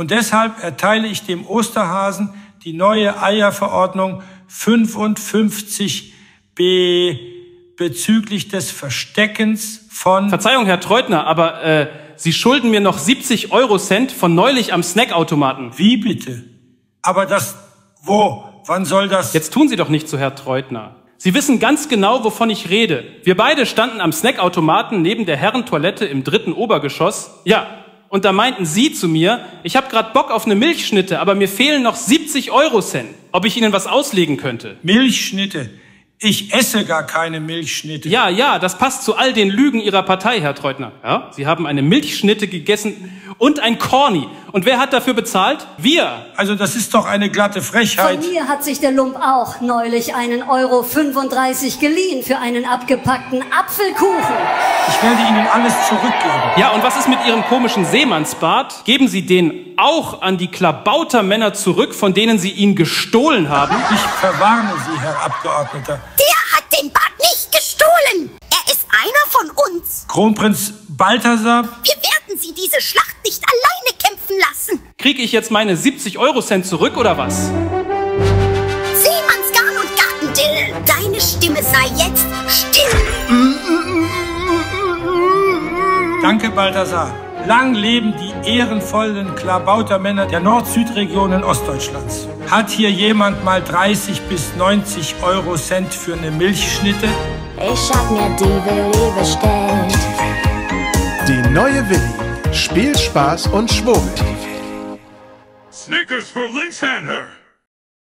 Und deshalb erteile ich dem Osterhasen die neue Eierverordnung 55b bezüglich des Versteckens von... Verzeihung, Herr Treutner, aber äh, Sie schulden mir noch 70 Euro Cent von neulich am Snackautomaten. Wie bitte? Aber das... Wo? Wann soll das... Jetzt tun Sie doch nicht so, Herr Treutner. Sie wissen ganz genau, wovon ich rede. Wir beide standen am Snackautomaten neben der Herrentoilette im dritten Obergeschoss. Ja, und da meinten Sie zu mir, ich habe gerade Bock auf eine Milchschnitte, aber mir fehlen noch 70 Euro Cent. Ob ich Ihnen was auslegen könnte? Milchschnitte? Ich esse gar keine Milchschnitte. Ja, ja, das passt zu all den Lügen Ihrer Partei, Herr Treutner. Ja, Sie haben eine Milchschnitte gegessen und ein Corny. Und wer hat dafür bezahlt? Wir. Also das ist doch eine glatte Frechheit. Von mir hat sich der Lump auch neulich einen Euro 35 geliehen für einen abgepackten Apfelkuchen. Ich werde Ihnen alles zurückgeben. Ja, und was ist mit Ihrem komischen Seemannsbart? Geben Sie den auch an die Klabautermänner zurück, von denen Sie ihn gestohlen haben? Ich verwarne Sie, Herr Abgeordneter. Der hat den Bart nicht gestohlen. Er ist einer von uns. Kronprinz Balthasar? Wir werden Sie diese Schlacht nicht alleine kämpfen lassen. Kriege ich jetzt meine 70 Euro Cent zurück oder was? Seemannsgarn und Gartendill, deine Stimme sei jetzt still. Danke, Balthasar. Lang leben die ehrenvollen Klabautermänner der Nord-Süd-Regionen Ostdeutschlands. Hat hier jemand mal 30 bis 90 Euro Cent für eine Milchschnitte? Ich hab mir die Willi bestellt. Die neue Willi. Spiel, Spaß und Schwurbel. Snickers for Linkshänder.